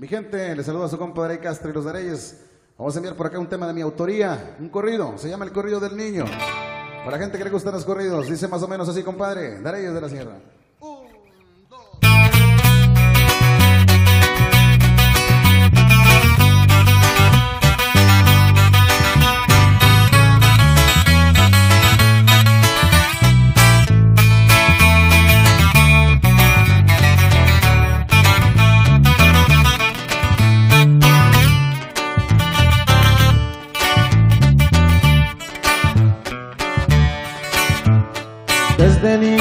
Mi gente, les saluda a su compadre Castro y los de Reyes. Vamos a enviar por acá un tema de mi autoría, un corrido, se llama El Corrido del Niño. Para gente que le gustan los corridos, dice más o menos así, compadre, de Reyes de la Sierra.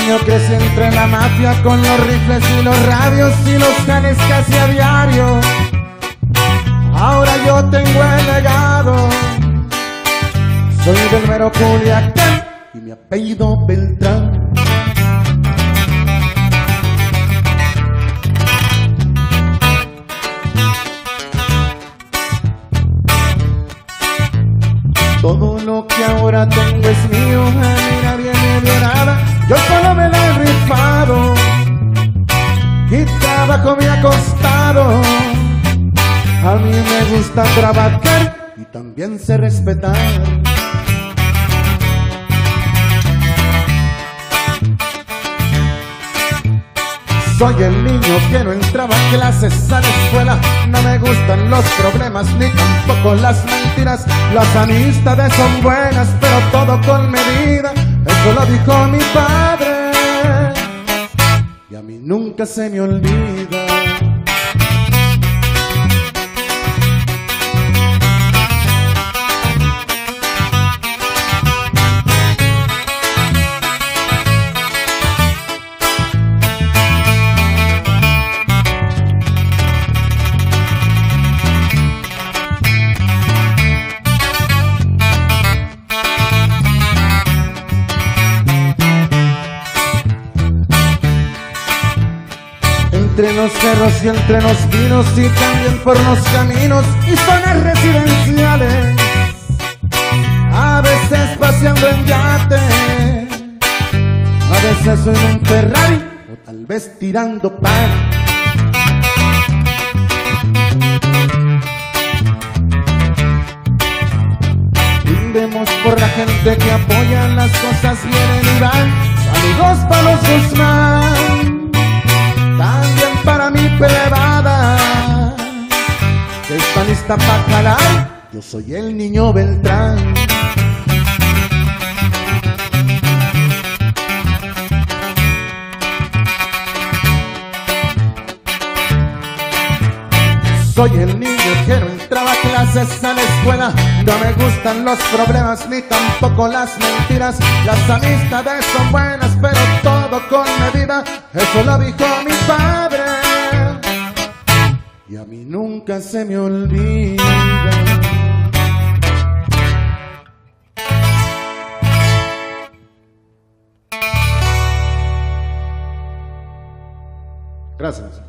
Niño crecí entre la mafia con los rifles y los radios y los canes casi a diario. Ahora yo tengo el legado. Soy del mero Culiacán y mi apellido Beltrán. Todo lo que ahora tengo es mío, a mí nadie me dio nada, yo solo me lo he rifado y trabajo me ha costado. A mí me gusta trabajar y también sé respetar. Soy el niño que no entraba a clases a la escuela. No me gustan los problemas ni tampoco las mentiras. Las amistades son buenas, pero todo con medida. Eso lo dijo mi padre. Y a mí nunca se me olvida. Entre los cerros y entre los pinos y también por los caminos y zonas residenciales. A veces paseando en yate, a veces en un Ferrari o tal vez tirando pan. Brindemos por la gente que apoya las cosas vienen y van. Saludos para los Guzmán Yo soy el niño Beltrán. Soy el niño que no entraba a clases a la escuela. No me gustan los problemas ni tampoco las mentiras. Las amistades son buenas, pero todo con medida. Eso lo dijo mi padre. A mí nunca se me olvida. Gracias.